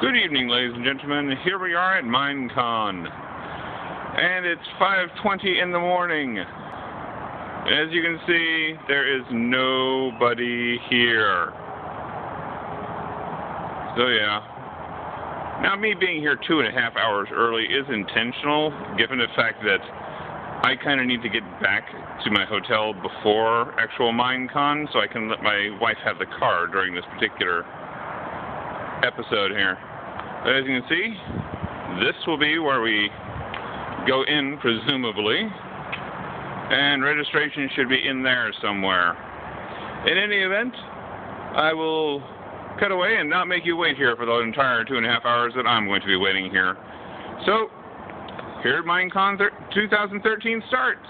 Good evening, ladies and gentlemen. Here we are at Minecon. And it's 5.20 in the morning. As you can see, there is nobody here. So yeah. Now me being here two and a half hours early is intentional, given the fact that I kind of need to get back to my hotel before actual Minecon, so I can let my wife have the car during this particular episode here. As you can see, this will be where we go in, presumably, and registration should be in there somewhere. In any event, I will cut away and not make you wait here for the entire two and a half hours that I'm going to be waiting here. So, here at Minecon 2013 starts.